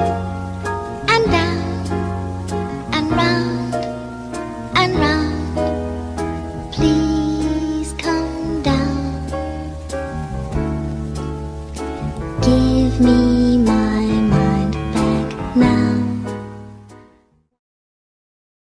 and down and round and round. Please come down. Give me my mind back now.